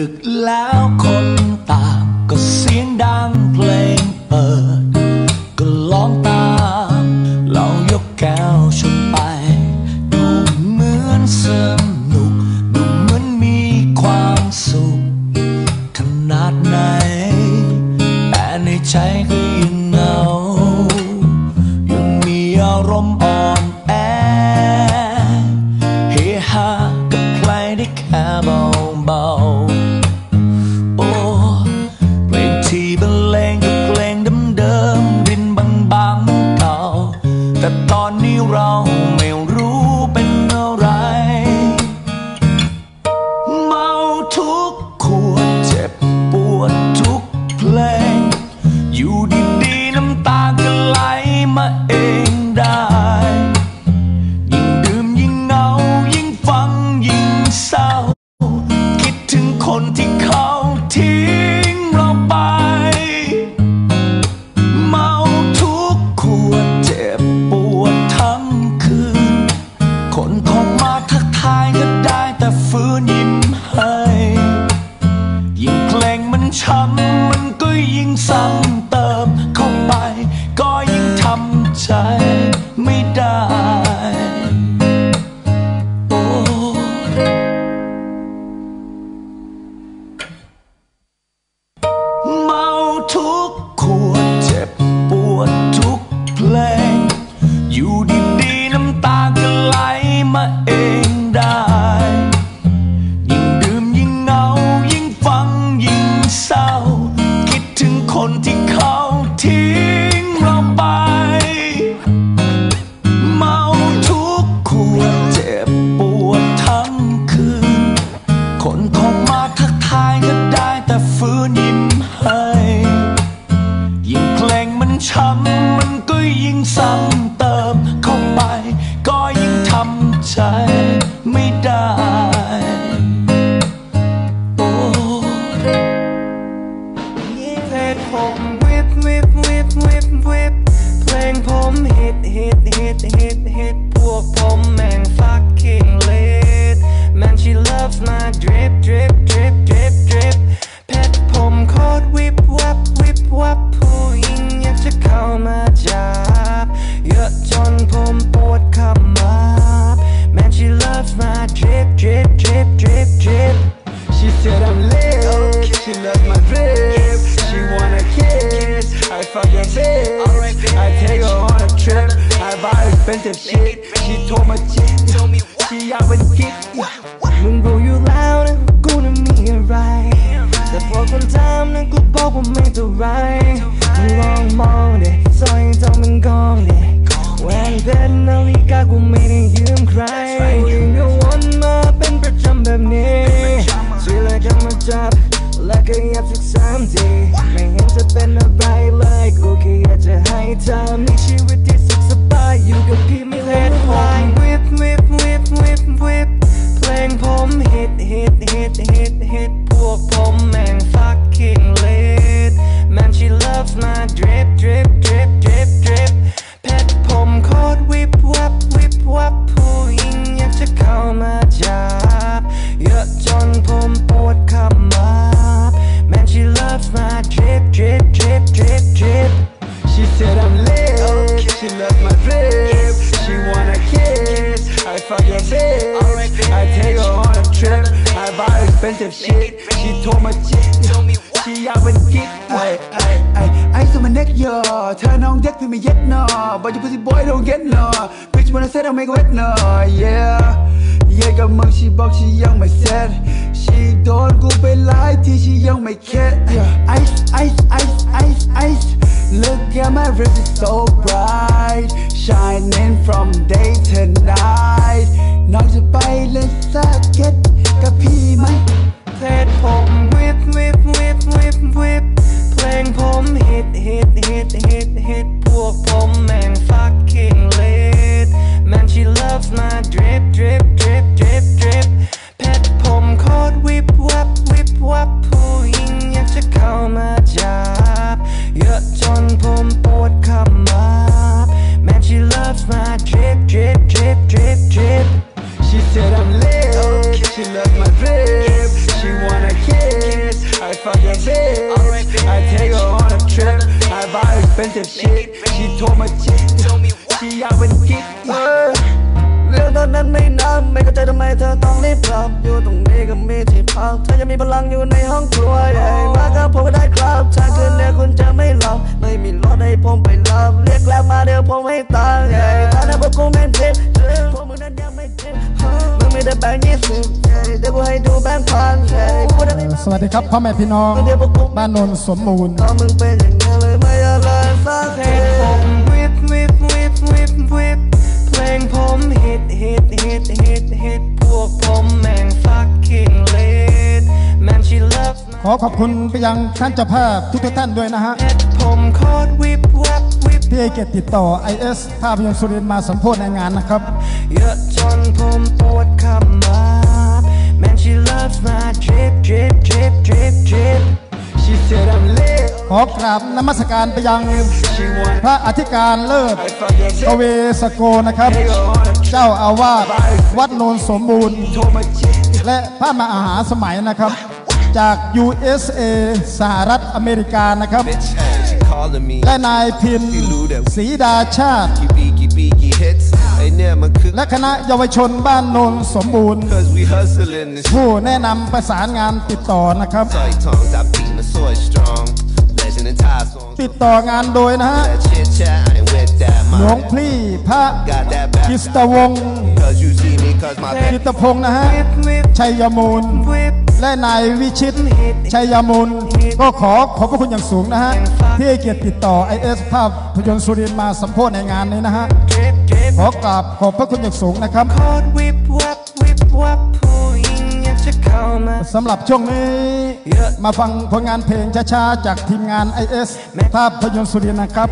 ึกแล้วคน ผมให้ตังค์ใหญ่ถ้านั้นพวกกูไม่เจ็บพวกมึงนั้นยังไม่เจ็บมึงไม่ได้แบงค์ยี่สิบเดี๋ยวกูให้ดูแบงค์พันใหญ่กูได้ไม่สวัสดีครับพ่อแม่พี่น้องบ้านโนนสมบูรณ์ตอนมึงเป็นอย่างนี้เลยไม่อะไรสักทีผมวิบวิบวิบวิบวิบเพลงผมฮิตฮิตฮิตฮิตฮิตพวกผมแม่ง fucking lit man she loves ขอขอบคุณไปยังท่านเจ้าภาพทุกๆท่านด้วยนะฮะ it ผมโคตรวิบวับ วิบที่ให้เกียรติติดต่อ IS ภาพยนตร์สุรินทร์มาสัมโพธในงานนะครับ เยอะจนผมปวดขมับ man she loves my drip drip drip drip drip She said I'm lit. ขอกราบนมัสการไปยัง She want พระอธิการเลิศ I fuck your ก bitch. เวสโกนะครับ Take her on a trip. เจ้าอาวาสวัดโนนสมบูรณ์ Told my chick. และพระมหาสมัยนะครับ จาก USA สหรัฐอเมริกานะครับ Bitch, she calling me. และนายพินศรีดาชาติ Beaky beaky hits. Ain't never cook และคณะเยาวชนบ้านโนนสมบูรณ์ cause we hustling this ผู้แนะนำประสานงานติดต่อนะครับ tight tongues. I beat my sword strong. Legend and tie songs. ติดต่องานโดยนะฮะ That chit chat, I ain't with that หลวง mind. พลี่พระ Got that back. กิสตวงศ์ Cause you see me, cause my กิ back. ตพงศ์นะฮะชัยมูล และนายวิชิตชัยมูลก็ขอขอบพระคุณอย่างสูงนะฮะ ที่ให้เกียรติติดต่อ IS ภาพยนตร์สุรินทร์มาสัมโพธในงานนี้นะฮะ drip drip ขอกราบขอบพระคุณอย่างสูงนะครับโคตรวิบวับวิบวับผู้หญิงอยากจะเข้ามาสำหรับช่วงนี้มาฟังผลงานเพลงช้าๆ จากทีมงาน IS ภาพยนตร์สุรินทร์นะครับ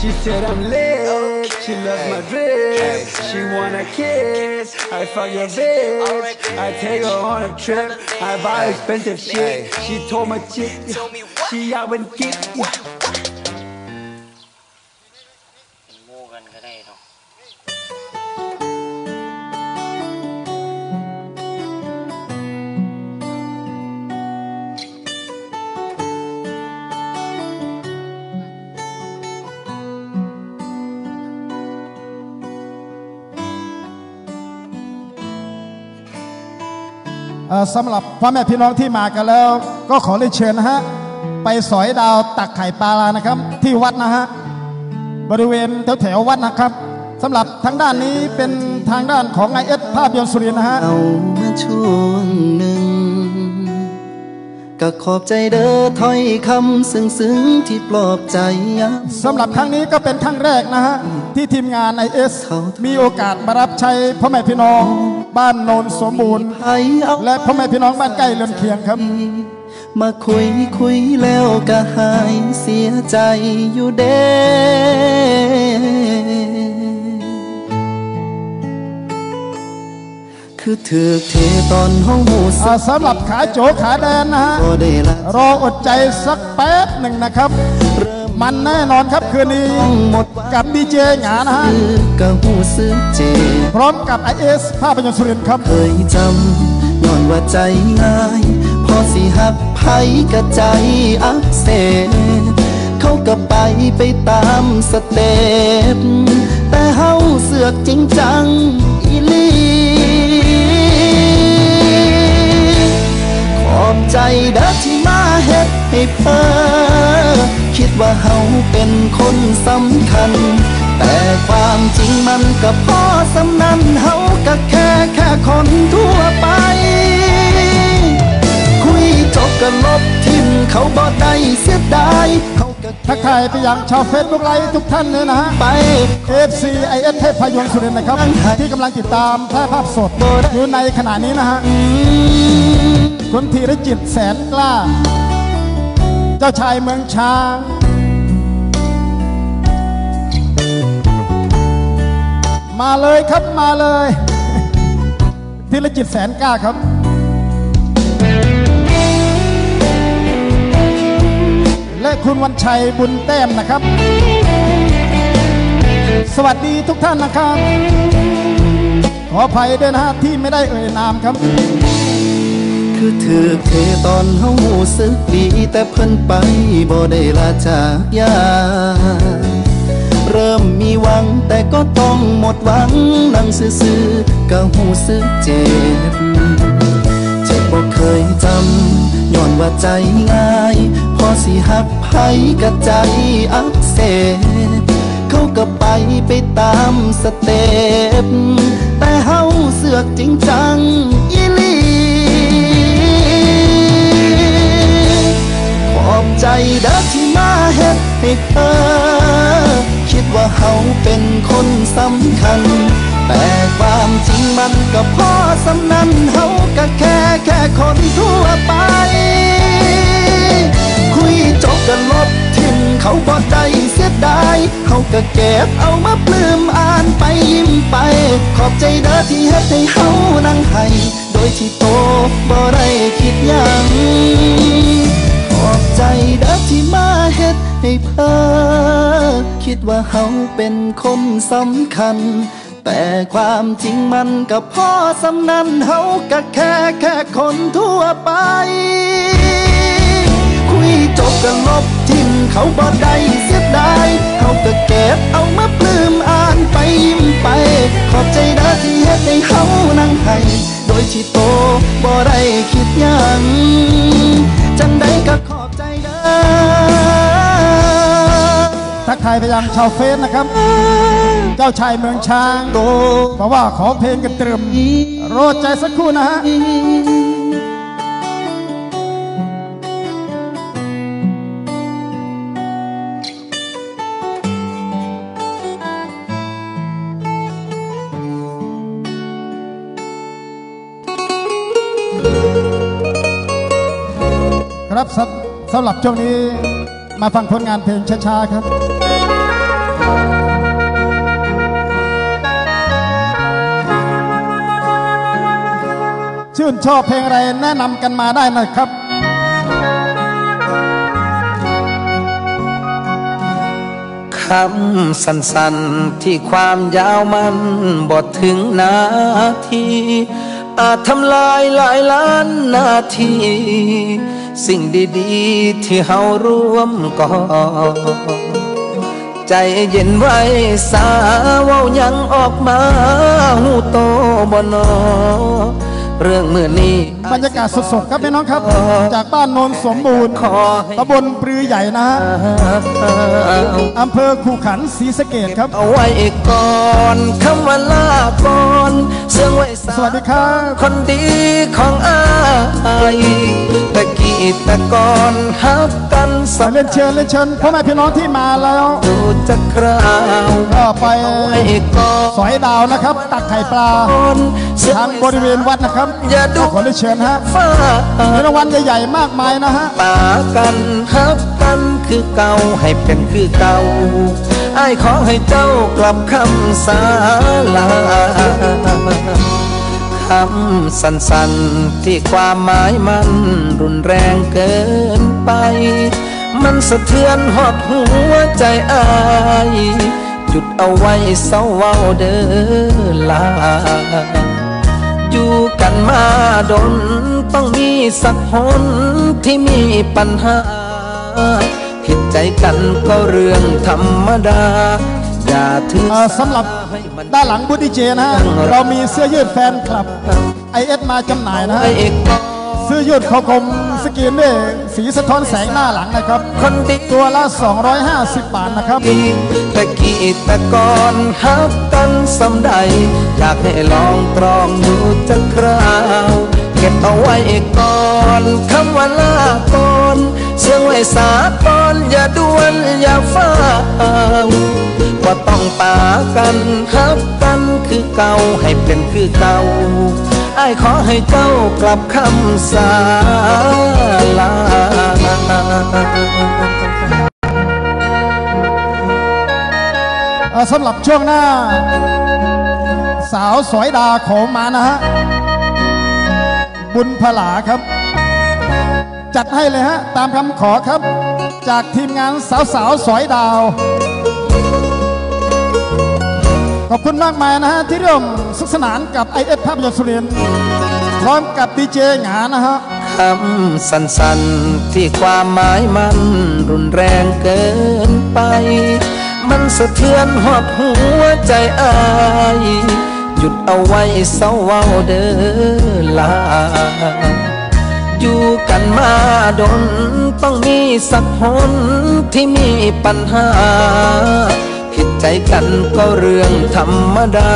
She said I'm lit. She loves my drip. She wanna kiss. I fuck your bitch. I take her on a trip. I buy expensive shit. She told my chick. She out with kick. สำหรับพ่อแม่พี่น้องที่มากันแล้ว ก็ขอเรียนเชิญนะฮะไปสอยดาวตักไข่ปลานะครับ ที่วัดนะฮะบริเวณแถวแถวๆวัดนะครับสำหรับทางด้านนี้เป็นทางด้านของไอเอสภาพยนตร์สุรินทร์นะฮะเอามาช่วงหนึ่งก็ขอบใจเด้อถ้อยคำซึ้งซึ้งๆที่ปลอบใจยามสำหรับครั้งนี้ก็เป็นครั้งแรกนะฮะที่ทีมงานไอเอสมีโอกาสมารับใช้พ่อแม่พี่น้อง บ้านโนนสมบูรณ์ไผเอาและพ่อแม่พี่น้องบ้านใกล้เรือนเคียงครับ มาคุยคุยแล้วก็หายเสียใจอยู่เด้คือถือเทตอนห้องหมูสัอ่ากสำหรับขาโจขาแดนนะฮะก็ได้ละรออดใจสักแป๊บหนึ่งนะครับ มันแน่นอนครับคืนนี้ต้องหมดกับดีเจหงานะฮะคือ กะหูซื้อเจพร้อมกับ IS ภาพยนตร์สุรินทร์ครับเคยจำย้อนว่าใจง่าย พอสิหักไผกะใจอักเสบเขาก็ไปไปตามสเต็ปแต่เฮาเสือกจริงจังอีหลีขอบใจเด้อที่มาเฮ็ดให้เพ้อคิดว่าเฮาเป็นคนสำคัญ แต่ความจริงมันก็พอสำนันเฮาก็แค่แค่คนทั่วไป คุยจบก็ลบทิมเขาบ่ได้เสียดายเขาก็ทักทายไปยังชาวเฟซบุ๊กไลฟ์ทุกท่านเลยนะฮะ ไป FC IS เทพยนตร์สุรินทร์นะครับ ที่กำลังติดตามแพร่ภาพสดอยู่ในขณะนี้นะฮะคุณธีรจิตแสนกล้า เจ้าชายเมืองช้าง มาเลยครับมาเลยธีรจิตแสนกล้าครับและคุณวันชัยบุญแต้มนะครับ สวัสดีทุกท่านนะครับ ขออภัยด้วยนะฮะที่ไม่ได้เอ่ยนามครับ คือถือเทตอนเฮาหูสึกดีแต่เพิ่นไปบ่ได้ลาจากยา เริ่มมีหวัง แต่ก็ต้องหมดหวังนั่งซื่อๆก็หูสึกเจ็บเจ็บบ่เคยจำย้อนว่าใจง่าย พอสิหักไผกะใจอักเสบเขาก็ไปไปตามสเต็ปแต่เฮาเสือกจริงจังอีลีขอบใจเด้อที่มาเฮ็ดให้เธอ คิดว่าเฮาเป็นคนสำคัญ แต่ความจริงมันก็พอสำนันเฮาก็แค่แค่คนทั่วไป คุยจบกันลบทิ้งเขาบ่ได้เสียดายเฮาก็เก็บเอามาปลื้มอ่านไปยิ้มไป ขอบใจเด้อที่เฮ็ดให้เฮานั่งให้โดยที่โตบ่ได้คิดยัง ขอบใจเด้อที่มา ให้เพ้อคิดว่าเฮาเป็นคนสำคัญ แต่ความจริงมันก็พอสำนันเฮาก็แค่แค่คนทั่วไป คุยจบกันลบทิ้งเขาบ่ได้เสียดายเขาก็เก็บเอามาปลื้มอ่านไปยิ้มไป ขอบใจเด้ที่เฮ็ดให้เฮานั่งให้โดยที่โตบ่ได้คิดยังจังใดก็ขอบใจเด้อ ทักทายไปยังชาวเฟซนะครับ เจ้าชายเมืองช้างโตบอกว่าขอเพลงกันตรึมโรดใจสักครู่นะฮะครับสำสำหรับช่วงนี้มาฟังผลงานเพลงช้าๆครับ ชื่นชอบเพลงอะไรแนะนำกันมาได้นะครับ คำสั้นๆที่ความยาวมันบทถึงนาที อาจทำลายหลายล้านนาที สิ่งดีๆที่เฮาร่วมก่อใจเย็นไว้สาเว้ายังออกมาหูโตบ่นอ เรื่องมือนี้บรรยากาศสดๆครับพี่น้องครับ จากบ้านโนนสมบูรณ์ขอให้ตำบลปรือใหญ่นะฮะอำเภอคูขันศรีสะเกดครับเอาไว้ก่อนคำว่าลาก่อนเสื่องไว้สาสวัสดีครับคนดีของอายตะกี้ตะกอนฮับกันสเล่นเชิญเล่นเชิญพ่อแม่พี่น้องที่มาแล้วดูจะคราวก็ไปไว้ก่อนสอยดาวนะครับ ตักไข่ปลาเสื่องทางไว้บริเวณวัดนะครับอย่าดูขอเล่นเชิญฮะฟ้ามีรางวัลใหญ่ๆมากมายนะฮะปากันฮับกันคือเก่าให้เป็นคือเก่าไอ้ายขอให้เจ้ากลับคำสาลาคำสั้นๆที่ความหมายมันรุนแรงเกินไป มันสะเทือนหอดหัวใจอายหยุดเอาไว้เศร้าเว้าเด้อลา อยู่กันมาดน ต้องมีสักคนที่มีปัญหา ผิดใจกันก็เรื่องธรรมดา อย่าถือเอ่อสำหรับด้านหลังบูธดีเจนะฮะ เรามีเสื้อยืดแฟนคลับไอเอสมาจำหน่ายนะฮะ ไอ้เอกบอกเสื้อยืดเขากลมสกรีนด้วยสีสะท้อนแสงหน้าหลังนะครับ คนดีตัวละ 250 บาทนะครับ ตะกี้ตะกอนฮับกันสำใด อยากให้ลองตรองดูจะคราว เก็บเอาไว้ก่อนคำว่าลาก่อนเสียงไว้สาก่อนอย่าด่วนอย่าฟ้าวว่าต้องปากันฮับกันคือเก่าให้เป็นคือเก่า ไอ้ายขอให้เจ้ากลับคำสาลาสำหรับช่วงหน้า สาวสวยดาขอมานะฮะ บุญพลาครับ จัดให้เลยฮะ ตามคำขอครับ จากทีมงานสาวสาวสอยดาว อบคุณมากมายนะฮะที่ร่วมสุขสนานกับไอเอสภาพยนตร์สุรินพร้อมกับดีเจหงานะฮะคำสั้นๆที่ความหมายมันรุนแรงเกินไป มันสะเทือนหอดหัวใจอายหยุดเอาไว้เศร้าเว้าเด้อลาอยู่กันมาดนต้องมีสักคนที่มีปัญหา ผิดใจกันก็เรื่องธรรมดา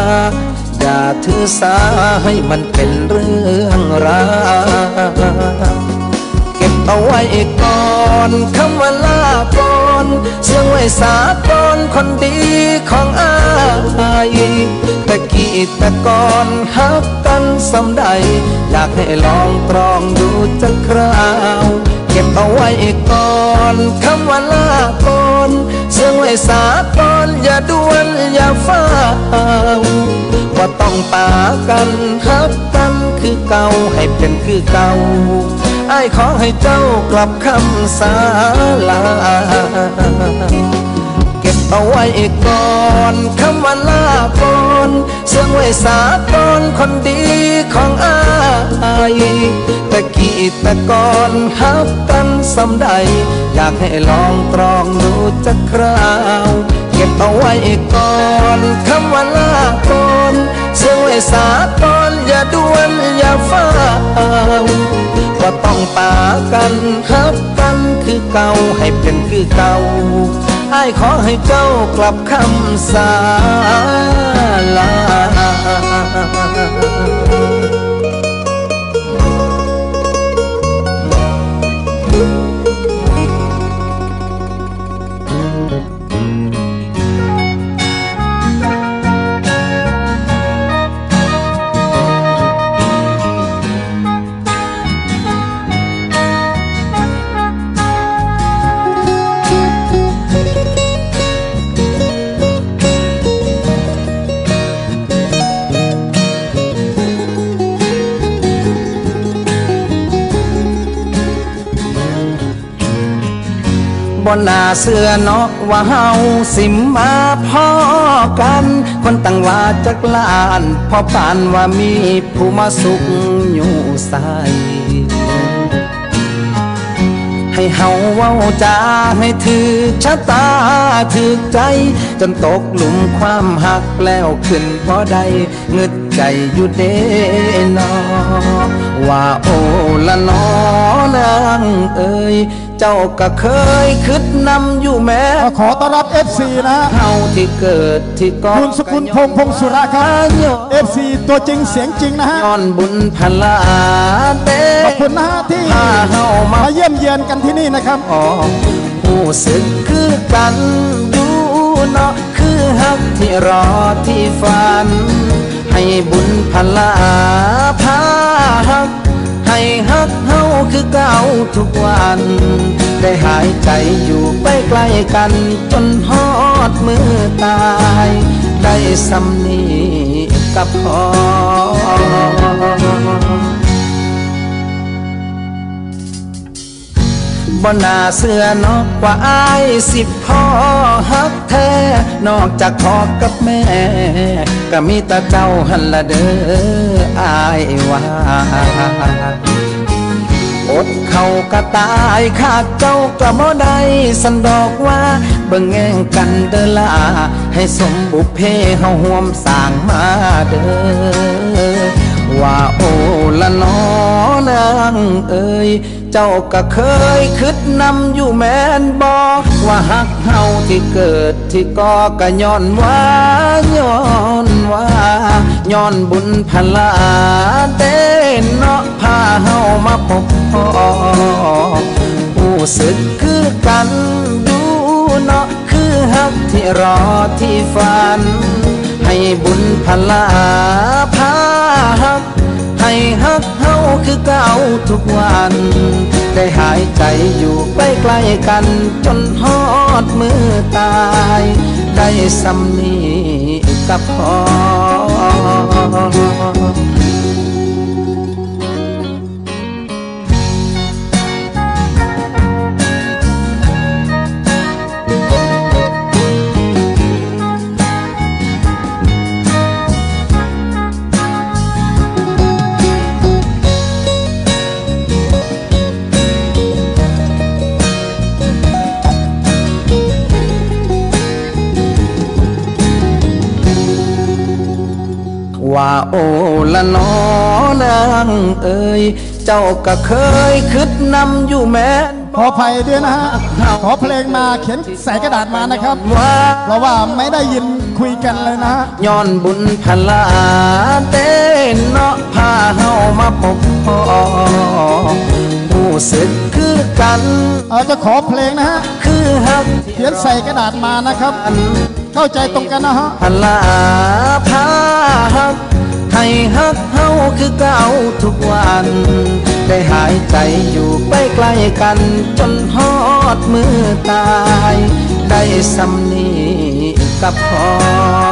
อย่าถือสาให้มันเป็นเรื่องราวเก็บเอาไว้ก่อนคำว่าลาก่อนเสียงไว้สาก่อนคนดีของอายต่กี้ต่ก่อนฮักกันสำใด อยากให้ลองตรองดูจะคราว เก็บเอาไว้ก่อนคำว่าลาก่อน เสียงไว้สาก่อนอย่าด่วนอย่าฟ้าวว่าต้องปากันฮักกันคือเก่าให้เป็นคือเก่าไอ้ขอให้เจ้ากลับคำสาลา เก็บเอาไว้ก่อนคำว่าลาก่อนเสียงไว้สาก่อนคนดีของอาย แต่ก่อนฮักกันสำใด อยากให้ลองตรองดูจะคราว เก็บเอาไว้ก่อนคำว่าลาก่อนเสียงไว้สาก่อนอย่าด่วนอย่าฟ้าวว่าต้องปากันฮักกันคือเก่าให้เป็นคือเก่าไอ้ขอให้เจ้ากลับคำสาลา บนหน้าเสื้อเนาะว่าเฮาสิมาพ่อกัน คนตั้งว่าจักลานพอปานว่ามีผู้มาสุขอยู่ใสให้เฮาเว้าจาให้ถือชะตาถือใจ จนตกหลุมความหักแล้วขึ้นพอได้เงึดใจอยู่เด้นอ ว่าโอ้ละนอนางเอ้ยเจ้าก็เคยคิดนำอยู่แม้ขอต้อนรับ FC นะฮะเฮาที่เกิดที่ก่อคุณสกุลพงษ์พงสุระครับ FC ตัวจริงเสียงจริงนะฮะย้อนบุญพลาเต้ขอบคุณนะฮะที่พาเฮามามาเยี่ยมเยียนกันที่นี่นะครับออกผู้สึกคือกันอยู่เนาะคือฮักที่รอที่ฝัน ให้บุญพลาพา ฮัก ให้ฮักเฮาคือเก่าทุกวัน ได้หายใจอยู่ไปใกล้กัน จนฮอดมือตาย ได้สำนีกับพอ บ่น่าเสื้อนอกว่าอายสิพ่อฮักแท้ นอกจากพ่อกับแม่ ก็มีแต่เจ้าหันละเด้ออายว่าอดเขาก็ตายขาดเจ้าก็บ่ได้สันดอกว่าเบิ่งแง่งกันเด้อลาให้สมบุพเพเฮาห่วมสร้างมาเด้อว่าโอ้ละนอนางเอ้ย เจ้าก็เคยคิดนำอยู่แม่นบอกว่าหักเฮาที่เกิดที่ก่อก็ย้อนว่าย้อนว่าย้อนบุญพลาเต้นเนาะพาเฮามาพบพ่อผู้สึกคือกันดูเนาะคือฮักที่รอที่ฝัน ให้บุญพลาพาฮัก ให้ฮักเฮาคือเก่าทุกวัน ได้หายใจอยู่ใกล้ๆกัน จนฮอดมือตาย ได้สำนีกับพอ โอละนอนางเอ่ยเจ้าก็เคยคิดนำอยู่แม่นขออภัยด้วยนะฮะ ขอเพลงมาเขียนใส่กระดาษมานะครับว่าเพราะว่าไม่ได้ยินคุยกันเลยนะฮะย้อนบุญพลาเต้นเนาะพาเฮามาพบพ่อผู้สึกคือกันเออจะขอเพลงนะฮะ คือฮักเขียนใส่กระดาษมานะครับ เข้าใจตรงกันนะฮะพลาพาฮัก ให้ฮักเฮาคือเก่าทุกวัน ได้หายใจอยู่ใกล้ใกล้ๆกัน จนฮอดมือตาย ได้สำนีกับพอ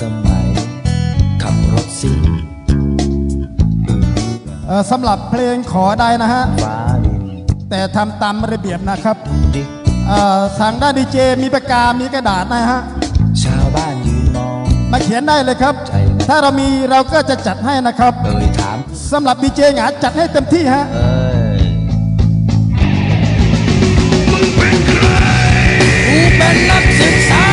สมัย ขับรถซิ่งเออสำหรับเพลงขอได้นะฮะ ฟ้าดินแต่ทำตามระเบียบนะครับดิกเอ่อทางด้านดีเจมีปากกา มีกระดาษนะฮะ ชาวบ้านยืนมอง มาเขียนได้เลยครับ ใช่ไหมถ้าเรามีเราก็จะจัดให้นะครับเอ่ยถาม สำหรับดีเจหงาจัดให้เต็มที่ฮะ เอ้ยเป็นนักศึกษา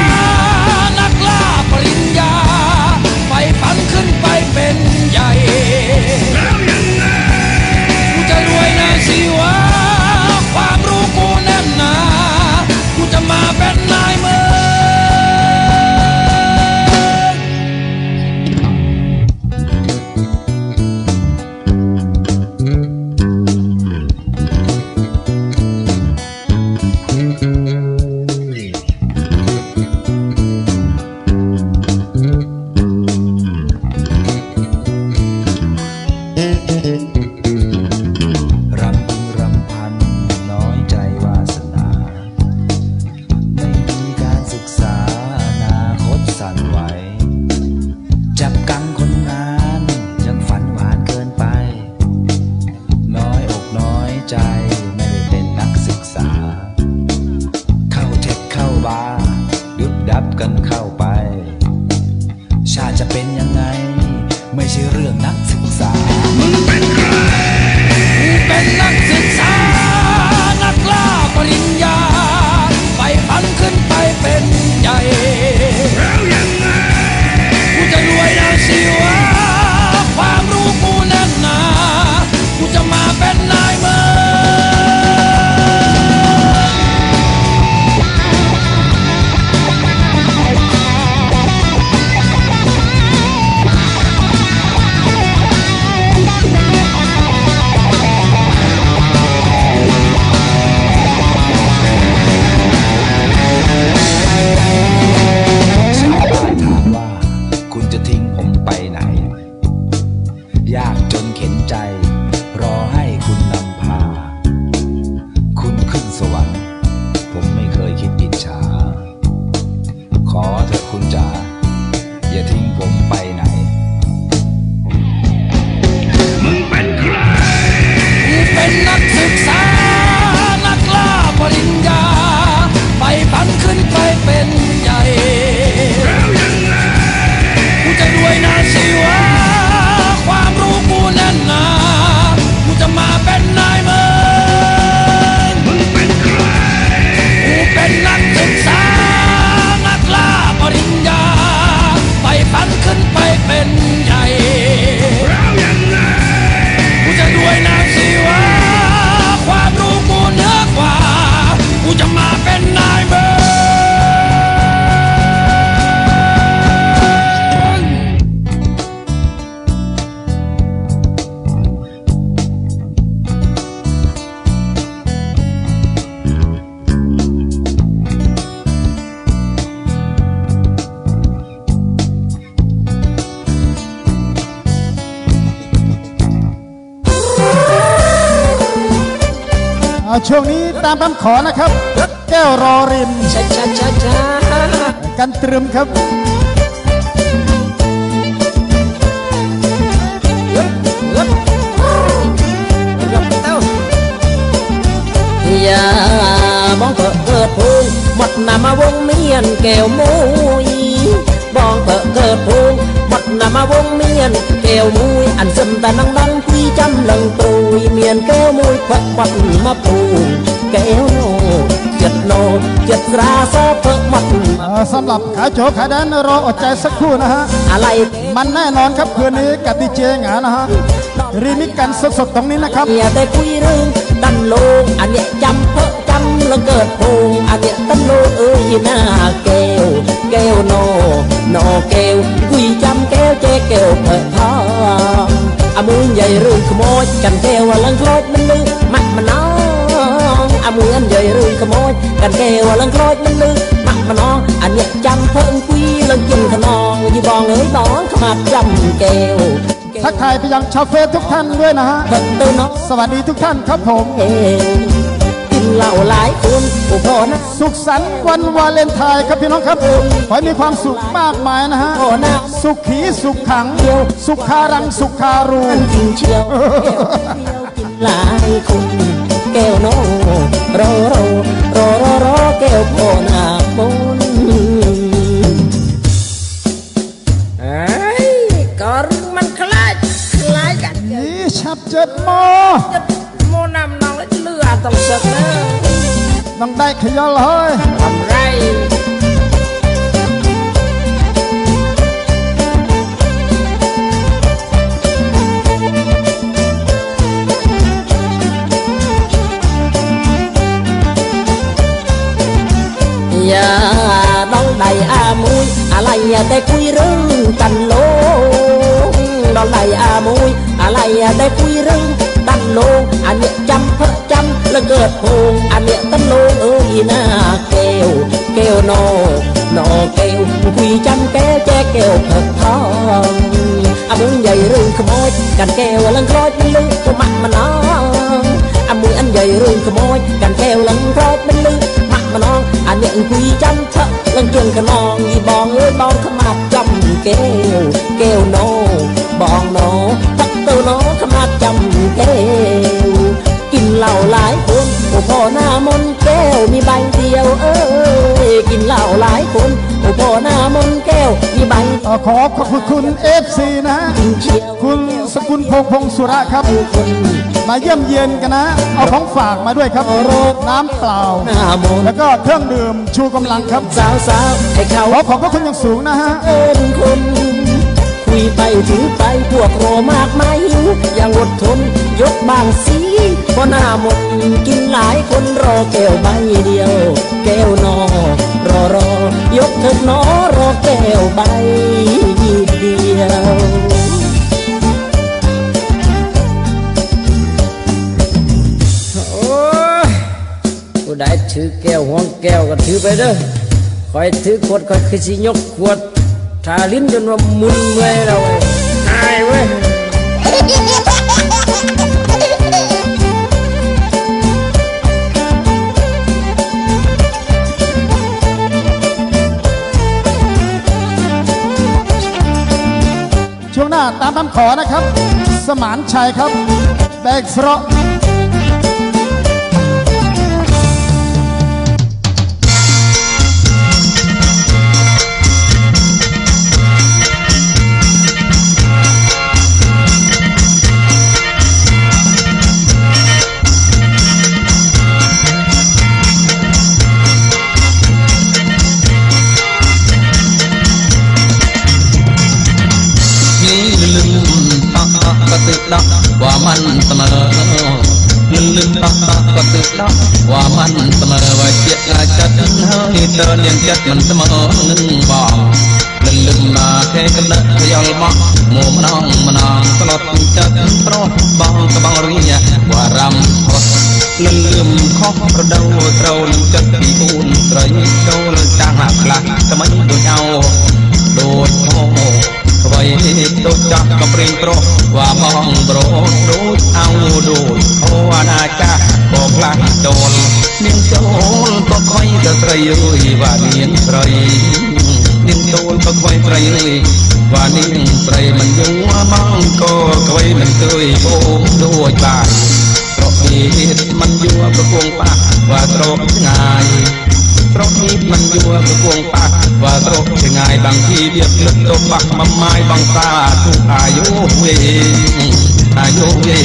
เอาช่วงนี้ตามคำขอนะครับ แก้วรอรินช้าช้าช้าช้ากันตรึมครับอย่ามองเปิดเกิดพุงหมดนามาวงเกิดพุงหมดนามาวงเมียนแก้วมุย อันซึมแต่นังดังคุยจำหลังปรุยเมียนแก้วมุยควักวัดมาปูแก้วโนเจ็ดโนเจ็ดราซอเพิ่หมด เอ่อสำหรับขาโจขาแดนรออดใจสักครู่นะฮะ อะไร มันแน่นอนครับคืนนี้กับดีเจหงานะฮะ รีมิกกันสดๆตรงนี้นะครับ อย่าได้คุยเรื่องดันโลงอันเนี้ยจำเพอะจำแล้วเกิดโพงอันเนี้ยตันโลงเอ้ยหน้าแก้วแก้วโนโนแก้วคุยจำแก้วเจ๊แก้วเพอะทองอามือใหญ่เรื่องขโมยกันแก้วลังโคลดมันลือมักมันน้องอามืออันใหญ่เรื่องขโมยกันแก้วลังโคลดมันลือมักมันน้องอันเนี้ยจำเพิ่งคุยลังกินขนองยี่บองเอ้ยบองขมับจำแก้ว ทักทายไปยังชาวเฟซทุกท่านด้วยนะฮะเพิ่งเตือนน้องสวัสดีทุกท่านครับผมเองกินเหล้าหลายคนโอ้พ่อนะสุขสันต์วันวาเลนไทน์ครับพี่น้องครับ ขอให้มีความสุขมากมายนะฮะพ่อนะสุขขีสุขขัง สุขคารังสุขคารูมันจริงเชียวกินหลายคนแก้วโนรอรอรอรอรอแก้วพ่อนาบน ชับเจ็ดโมโมนำน้องแล้วเลือดต้องเสกนะต้องได้ขยอเลยทำไรอย่าน้องใดอา ឡៃដែលពួយរឹងដាក់លោអានេះចាំផឹកចាំលកើតពងអានេះតលោអើយណាកែវកែវណូណូកែវគួយចាំកែវចែកែវផឹកផងអាមួយយាយរឿងក្មោចកាន់កែវឡើងក្លោចមិនលឺទៅម៉ាក់មិនអងអាមួយអញយាយរឿងក្មោចកាន់កែវឡើងក្លោចមិនលឺម៉ាក់មិនអងអានេះគួយចាំផឹកឡើងជើងកណងយីបងអើយបងខ្មាត់ចំកែវកែវណូបងណូ ลังคลอยมันลือก็มักมันน้องอามุยอันใหญ่เรื่องขโมยกันแก้วลังคลอยมันลือมักมันน้องอันเนี้ยคุยจำเถอะลังเกียงขนองอีบองเอ้ยบองขมับจำแก้วแก้วโนบองโนทักเต้าโนขมับจำแก้วกินเหล้าหลายคนโอ้พ่อหน้ามนต์แก้วมีใบเดียวเอ้ยกินเหล้าหลายคนโอ้พ่อหน้ามนต์แก้วมีใบเอ่อขอขอบคุณเอฟซีนะฮะเชียวคุณสกุลพงษ์พงษ์สุระครับ คนมาเยี่ยมเยียนกันนะ เอาของฝากมาด้วยครับน้ำเปล่า หน้ามนต์แล้วก็เครื่องดื่มชูกำลังครับสาวสาวให้เขาขอขอบพระคุณอย่างสูงนะฮะ เอินคน คุยไปถือไปพวกโรมากไม่หิวอย่างอดทนยกบางสีเพราะหน้าหมดกินหลายคนรอแก้วใบเดียว แก้วนอรอรอยกเถิดนอรอแก้วใบเดียวโอ้ยผู้ใดถือแก้วห่วงแก้วก็ถือไปเด้อคอยถือขวดคอยคือสิยกขวด ทาลิ้นจนว่ามึนเมื่อยเราเว้ยอายเว้ยช่วงหน้าตามคำขอนะครับ สมานชัยครับแบกสระ వామన్ មិនលឹមដោះដោះក៏ទើបដោះវ៉ាមិនស្មើវ៉ាជាកាចិត្តហើយតើនាងចិត្តមិនស្មើនឹងបងមិនលឹមណាទេកណ្ដិតខ្យល់មកមុំណងម្នងស្លុតចិត្តប្រុសបងក្បងរីវ៉ារំខុសនឹងលឹមខុសប្រដៅត្រូវនឹងចិត្តពីគូនត្រីចូលចាស់ខ្លះថ្មីដូចអោដូចធោ អ្វីទុកចាស់កំព្រៀងប្រុសវាមកប្រោតដូចអោដូចអូអាណាចាស់ក៏ផ្លាស់ចូលនាងចូលក៏ខ្វៃក៏ស្រីអើយវានាងស្រីនាងចូលក៏ខ្វៃស្រីអើយវានាងស្រីមិនយល់មកក៏ខ្វៃមិនគួយអូដូចបានត្រកទៀតមិនយល់ប្រគងបាក់វាត្រកឆ្ងាយ ប្រកទៀតមិនយួរប្រគងប៉ះវ៉ាត្រកឆ្ងាយបាំងទីវាភ្លឹកទៅបាក់មកម៉ាយបងតាទុកអាយុវេអាយុវេ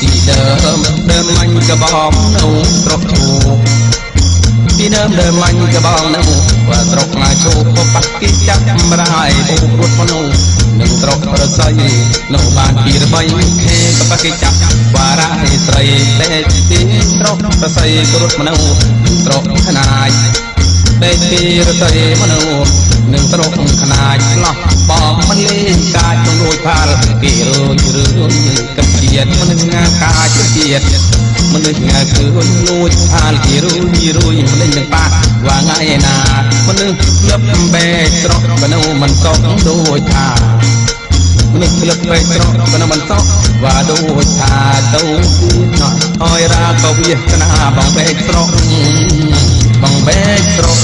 ពីដើមដើមមាញ់កបងនៅស្រុកឈូ ពីដើមដើមមាញ់កបងនៅว่าស្រុកណាឈូបបាក់គេចាប់រាយពុករត់មនុស្សនឹងស្រុករស័យនៅបានពីរបីខេកបាក់គេចាប់វារាយស្រីតែទីស្រុករស័យរត់មនុស្សនឹងស្រុកខ្នាយ ដេកពីរតីមនុស្សនឹងត្រកខ្នាចឆ្លោះបំមិនលេងកាចលួយផាលពីរួយរឿងយើងកំទៀតមនុស្សងាកាចទៀតមនុស្សងាគឺលួយផាលពីរួយរួយមិននឹងបាក់វាងឯណាមនុស្សលឹបបែកត្រកមនុស្សមិនសោកដូចថាមនុស្សលឹបបែកត្រកមនុស្សមិនសោកវាដូចថាទៅណោះហើយរាក៏វាស្នាបងបែកត្រក បងបែកត្រង់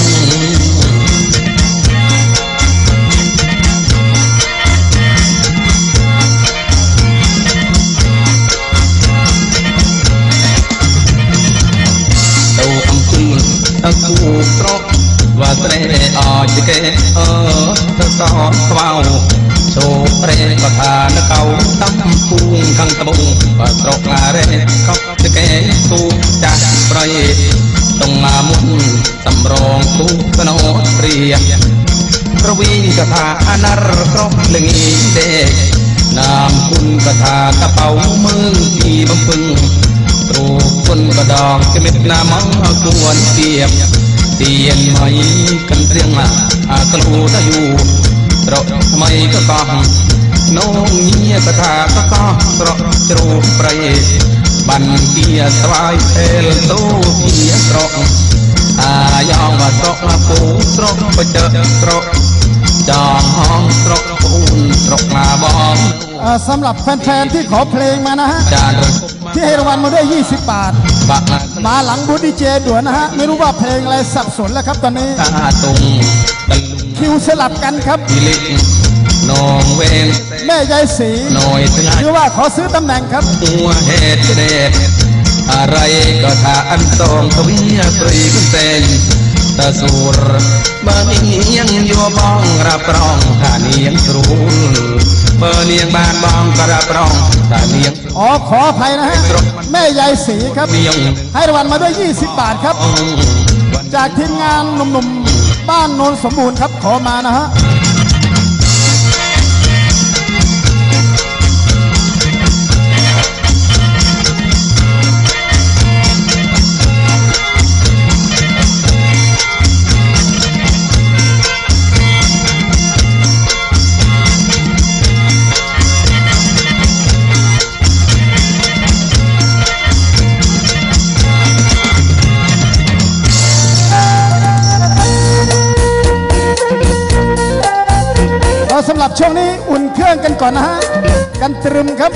ទៅអំពីអគូក្រកវាត្រេអត់គេអើទៅតតស្វោចូលព្រែកថានៅកៅតាំពួងខាងត្បូងបើត្រកឡារេកប់ទៅគេទូចាស់ប្រៃ chỉ kê tu cha prai tông là muốn tầm rong tu cái nó ria ប្រវីងកថាអនរក្រោះលងីដេកនាមគុណកថាកបៅមើងទីបំពឹងទ្រូគុណបដងគមិតណាមគួនទៀបទៀនមៃកិនរៀងអាក្លូតយូត្រកថ្មីក៏កោះនងញាកថាក៏កោះស្រកជ្រូកប្រៃ បានគៀស្វាយអេលតូគៀស្រកអាយ៉ងមកស្រកមកពូស្រកបចស្រកចងហងស្រកពូនស្រកណាបង เอ่อสำหรับแฟนๆที่ขอเพลงมานะฮะ จานร ที่ให้รางวัลมาด้วย 20 บาท บักนะ มาหลังบูธดีเจด่วนนะฮะ ไม่รู้ว่าเพลงอะไรสับสนแล้วครับตอนนี้ ตาตุงตะลุง คิวสลับกันครับ พิลิก นองเวนแม่ยายศรีหน่อยถึงหรือว่าขอซื้อตำแหน่งครับหัวเหตุเด็ดอะไรก็ถ้าอันสองทวีปรีกุเซนตะสูรบ้านนี้ยังอยู่บ้องรับรองถ้าเนียงสรูลเบอร์เนียงบ้านบ้องก็รับรองถ้าเนียงอ๋อขออภัยนะฮะ แม่ยายศรีครับเนียงให้รางวัลมาด้วย 20 บาทครับ จากทีมงานหนุ่มๆ บ้านโนนสมบูรณ์ครับขอมานะฮะ สำหรับช่วงนี้อุ่นเครื่องกันก่อนนะฮะ กันตรึมครับ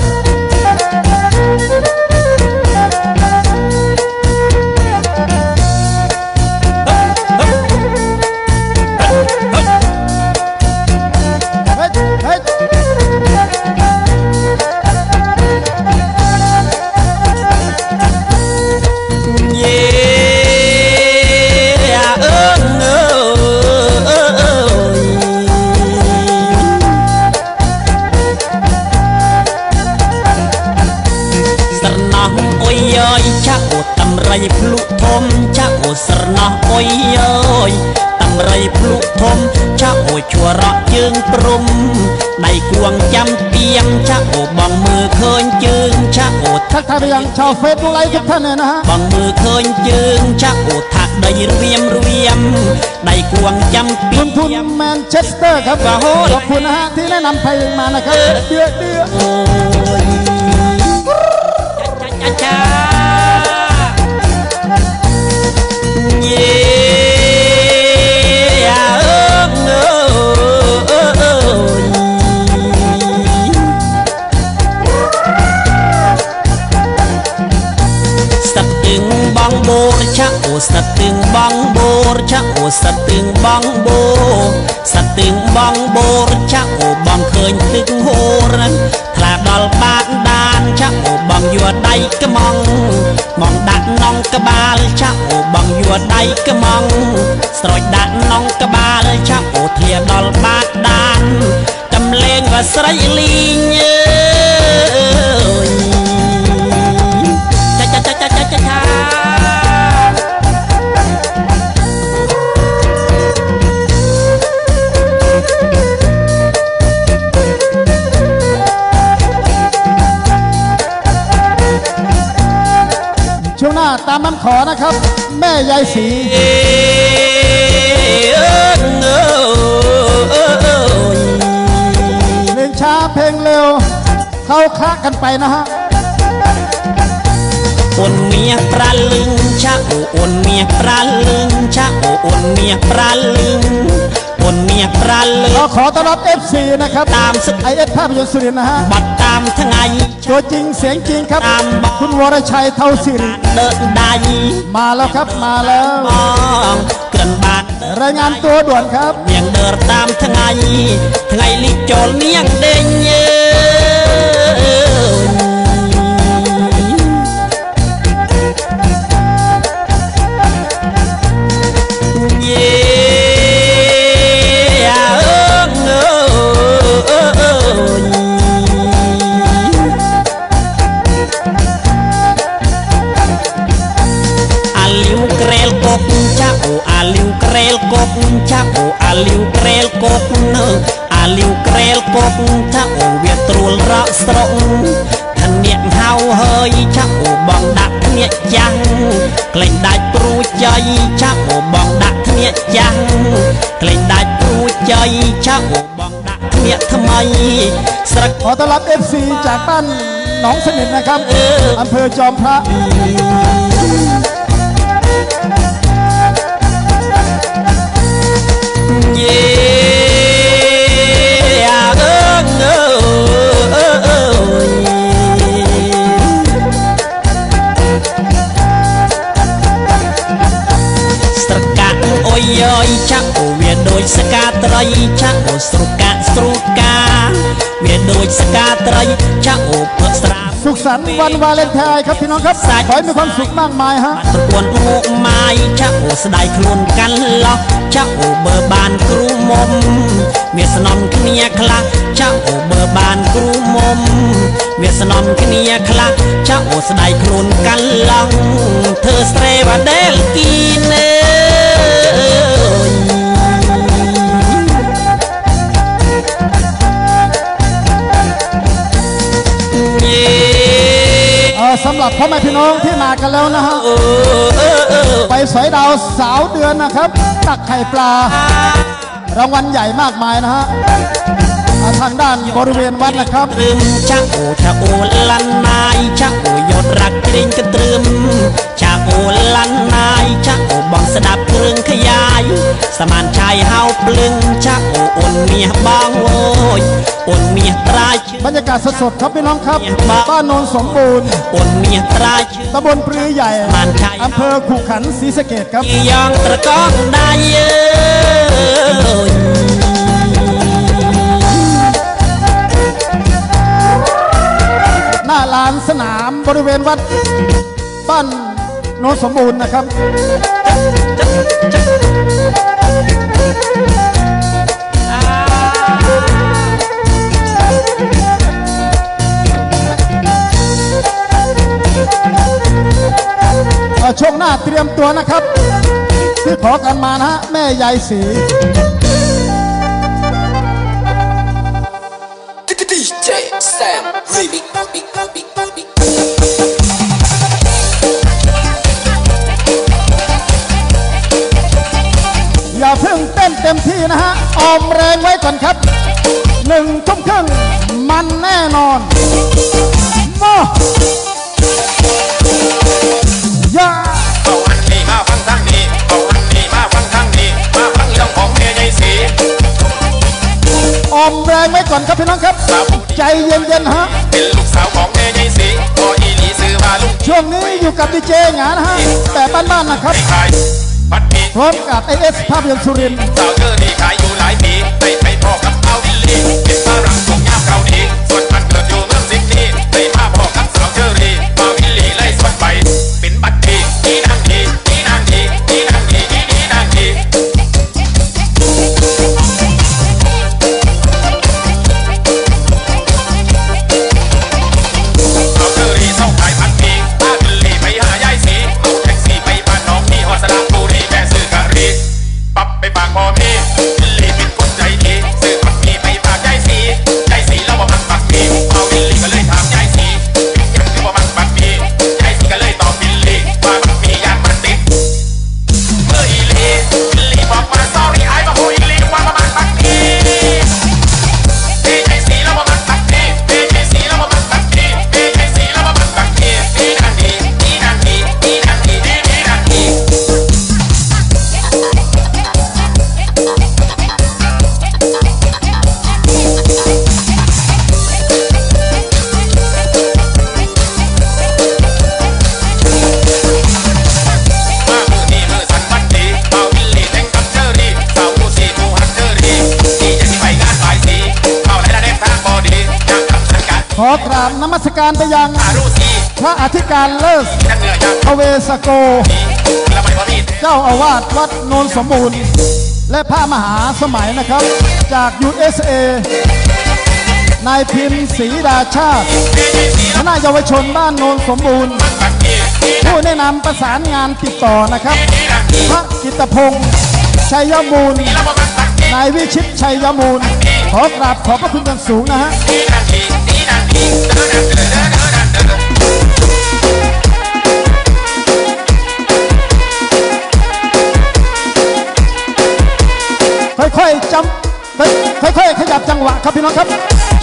ทักทายไปยังชาวเฟซบุ๊กไลฟ์ทุกท่านเลยนะฮะ បងមើលឃើញជើងចាក់អូថាដីរៀមរៀមដៃគួងចាំពី คุณทุนแมนเชสเตอร์ครับขอบคุณนะฮะ ที่แนะนำเพลงมานะครับ เดือดเดือด អូយចាចាចាយេអើងអើ សិតទៀងបងបូរចាក់អូសិតទៀងបងបូរសិតទៀងបងបូរចាក់អូបងឃើញទឹកហូរថ្លាដល់បាក់ដានចាក់អូបងយួរដៃកំងមកដាក់នងក្បាលចាក់អូបងយួរដៃកំងស្រោចដាក់នងក្បាលចាក់អូធាដល់បាក់ដានចំលេងវស្រីលីងអើយ ตามคำขอนะครับ แม่ยายสีเพลงช้าเพลงเร็ว เข้าคละกันไปนะฮะอุ่นเมียปลาลึงชะอุ่นเมียปลาลึงชะอุ่นเมียปลาลึง คนเมียประเลิขอต้อนรับเอฟซีนะครับ ตามสไอเอฟภาพยนตร์สุรินนะฮะ บัดตามทั้งไง ตัวจริงเสียงจริงครับตามคุณวรชัยเท่าสิริ เดินได้มาแล้วครับมาแล้วเกินบาทรายงานตัวด่วนครับเมียงเดินตามทั้งไงทั้งไงลิจโจเนียงเด้งเย អូអាលីវក្រែលកុកចាក់អូអាលីវក្រែលកុកនៅអាលីវក្រែលកុកចាក់អូវាត្រួលរកស្រុកធនាគហៅហើយចាក់អូបងដាក់ធនាគចាំងក្លែងដាច់ព្រួចចៃចាក់អូបងដាក់ធនាគចាំងក្លែងដាច់ព្រួចចៃចាក់អូបងដាក់ធនាគថ្មីស្រឹក ขอต้อนรับ FC จากบ้านหนองสนิทนะครับอำเภอจอมพระ ចាក់អូភើស្រា สุขสันต์วันวาเลนไทน์ครับพี่น้องครับ ขอให้มีความสุขมากมายฮะ ប្រពន្ធមុខម៉ាយចាក់អូស្ដាយខ្លួនកាន់ឡោះចាក់អូបើបានគ្រូមុំមានស្នំគ្នាខ្លះចាក់អូបើបានគ្រូមុំមានស្នំគ្នាខ្លះចាក់អូស្ដាយខ្លួនកាន់ឡោះធ្វើស្រែវ៉ាដែលគីណេ สำหรับพ่อแม่พี่น้องที่มากันแล้วนะฮะไปสอยดาวสาวเดือนนะครับ ตักไข่ปลารางวัลใหญ่มากมายนะฮะอ่า ทางด้านบริเวณวัดนะครับตรึมชาโอชาโอลันนายชาโอยอดรักกริ่งกระตรึมชาโอลันนายชาโอบองสดับเครื่งขยาย สมานชายเฮาปลึงชาโออุ่นเมียบางโอยอ่นเมียตราชบรรยากาศสดๆครับพี่น้องครับ บ้านโนนสมบูรณ์อุ่นเมียตราชตำบลปรือใหญ่อำเภอขุขันศรีสะเกดครับยังตะก้องได้เยอะ หน้าลานสนามบริเวณวัดบ้านโนนสมบูรณ์นะครับ ช่วงหน้าเตรียมตัวนะครับ ที่ขอกันมานะฮะแม่ยายศรี DJ Sam Remix Big Big คหนึ่งทุ่มครึ่งมันแน่นอนโมายาเอาอันนี้มาฟังทางนี้เอาอันนี้มาฟังทางนี้มาฟังเรื่องของเมียใหญ่สีออมแรงไว้ก่อนครับพี่น้องครับ ใจเย็นๆฮะเป็นลูกสาวของเมียใหญ่สีพออีหลีซื้อมาลูกช่วงนี้อยู่กับดีเจงานฮะแต่บ้านๆนะครับพร้อมกับไอเอสภาพยนตร์สุรินทร์ การไปยังพระอธิการเลิศอเวสโก เจ้าอาวาสวัดโนนสมบูรณ์ และพระมหาสมัยนะครับ จาก USA นายพิมพ์ศรีดาชาติคณะเยาวชนบ้านโนนสมบูรณ์ ผู้แนะนำประสานงานติดต่อนะครับ พระกิตพงศ์ชัยยมูล นายวิชิตชัยยมูล ขอกราบขอพระคุณอย่างสูงนะฮะ ค่อยๆจำค่อยๆขยับจังหวะครับพี่น้องครับ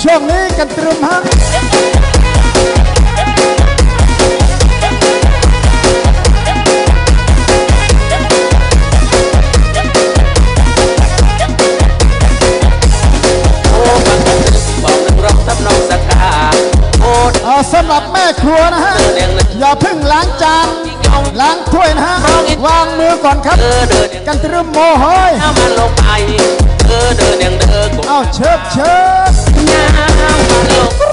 ช่วงนี้กันตรึมฮะัวนะฮะ อย่าพึ่งล้างจาน ล้างถ้วยนะฮะ วางมือก่อนครับ กันตรึมโมหอยเอาเชิบเชิบ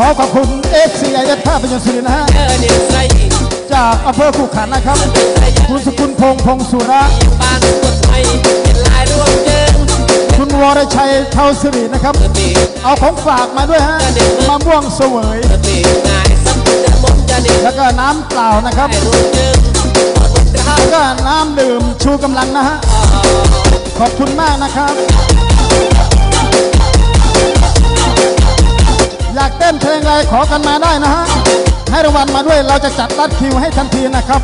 ขอขอบคุณ FC ไอเอสภาพยนตร์นะฮะจากอำเภอขุขันธ์นะครับ คุณสกุลพงษ์พงสุระคุณวรชัยเทาสิรินะครับ เอาของฝากมาด้วยฮะมะม่วงเสวย แล้วก็น้ำเปล่านะครับแล้วก็น้ำดื่มชูกำลังนะฮะขอบคุณมากนะครับากเต้นเพลงอะไรขอกันมาได้นะฮะ ให้รางวัลมาด้วยเราจะจัดรัดคิวให้ทันทีนะครับ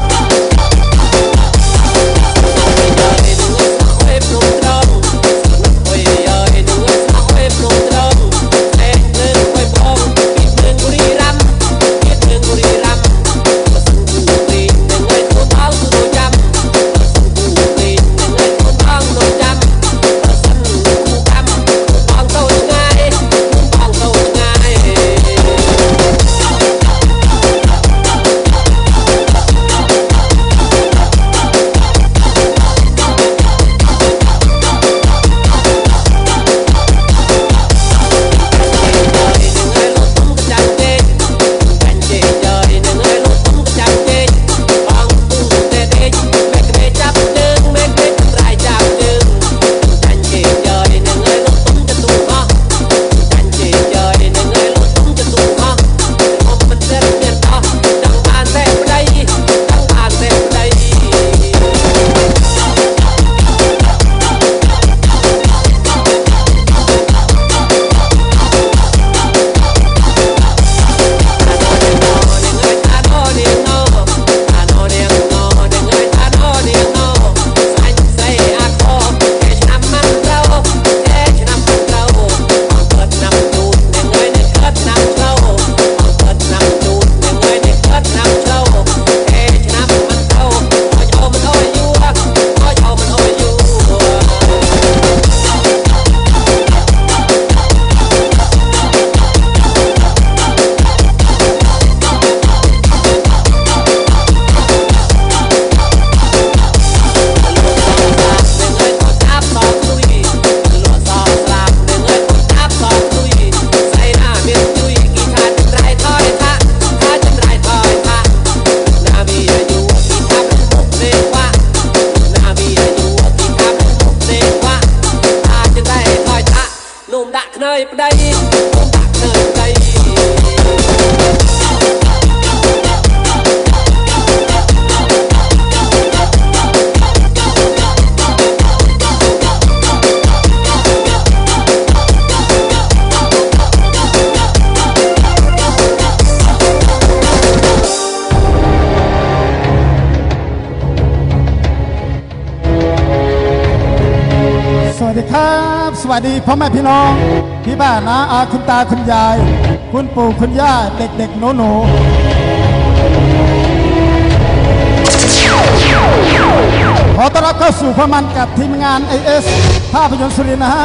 ปู่คุณย่าเด็กๆหนูหนูขอต้อนรับเข้าสู่พมันกับทีมงาน AS ภาพยนตร์สุรินทร์นะฮะ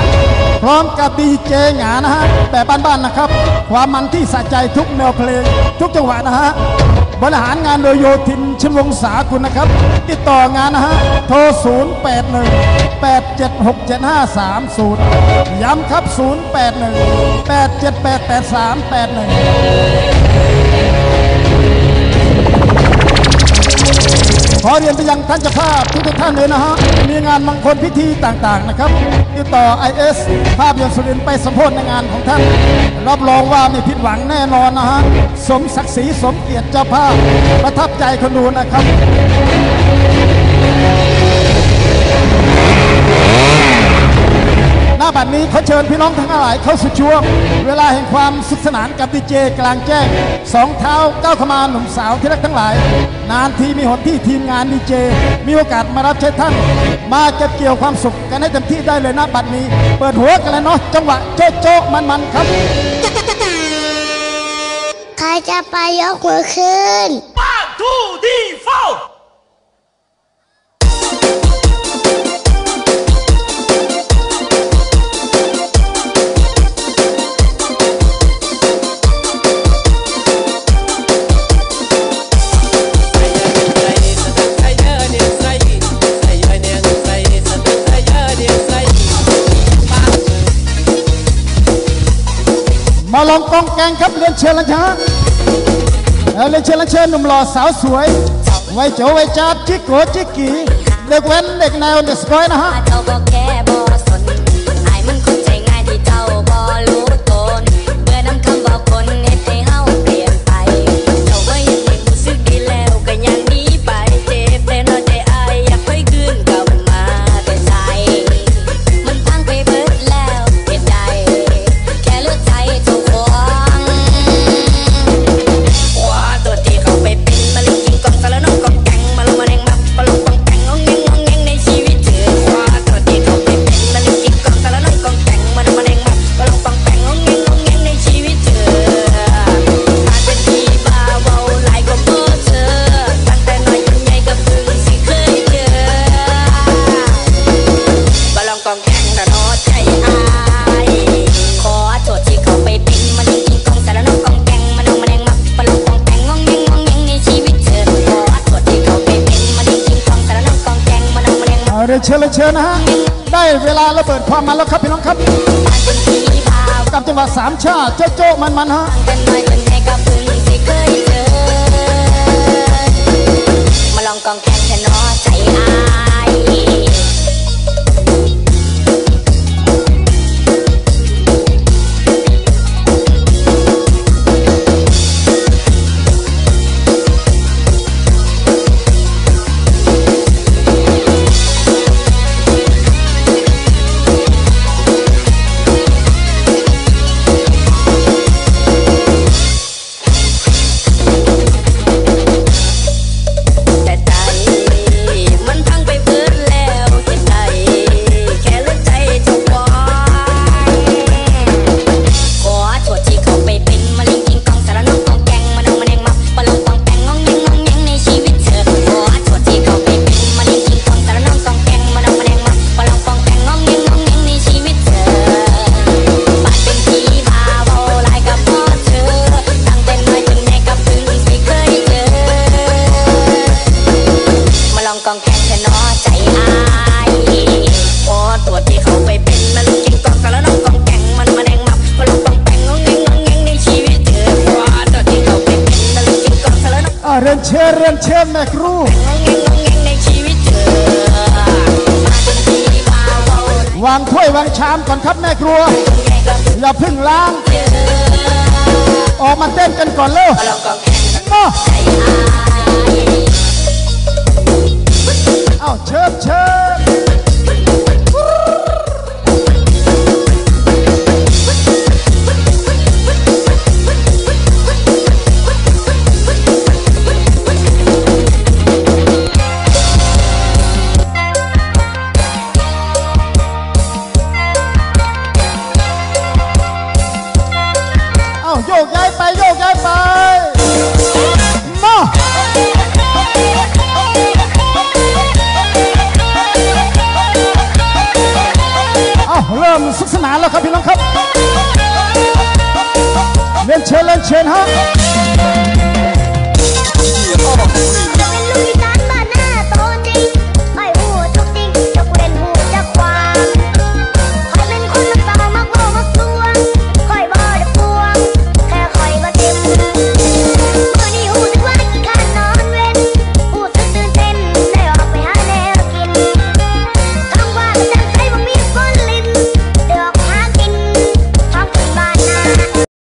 พร้อมกับดีเจหงานะฮะ แบบบ้านๆนะครับ ความมันที่สะใจทุกแนวเพลง ทุกจังหวะนะฮะ บริหารงานโดยโยธิน ชินวงศาคุณนะครับ ติดต่องานนะฮะ โทร 0 8 1 8 7 6 7 5 3 0 ย้ำครับ 0 8 1 8 7 8 8 3 8 1 ขอเรียนไปยังท่านเจ้าภาพทุกท่านเลยนะฮะ มีงานมงคลพิธีต่างๆนะครับติดต่อ IS ภาพยนตร์สุรินไปสมโพธในงานของท่าน รับรองว่าไม่ผิดหวังแน่นอนนะฮะ สมศักดิ์ศรีสมเกียรติเจ้าภาพ ประทับใจคนดูนะครับ บัดนี้ขอเชิญพี่น้องทั้งหลายเข้าสู่ช่วง เวลาแห่งความสุขสนานกับดีเจกลางแจ้งสองเท้าก้าวเข้ามาหนุ่มสาวที่รักทั้งหลาย นานทีมีหนที่ทีมงานดีเจ มีโอกาสมารับใช้ท่าน มาเก็บเกี่ยวความสุขกันให้เต็มที่ได้เลยหน้าบัดนี้ เปิดหัวกันเลยเนาะจังหวะโจ๊ะโจ๊ะมันๆครับใครจะไปยกมือขึ้น One, two, three, four. มาลองกองแกงครับเรียนเชิญแล้วจ้าเรียนเชิญลัวเชิญนุ่มหล่อสาวสวยไว้โจไวจ้าจิโกจิกกีเด็กแว้นเด็กแนวเด็กสกอยนะฮะ เชิญนะฮะ ได้เวลาระเบิดความมันแล้วครับพี่น้องครับ กับจังหวะสามชาติเจ้าโจ้มันมันฮะ เชิญเรียนเชิญแม่ครูวางถ้วยวางชามก่อนครับแม่ครัว อย่าพึ่งล้าง ออกมาเต้นกันก่อนเร็วมาเอ้าเชิญเชิญ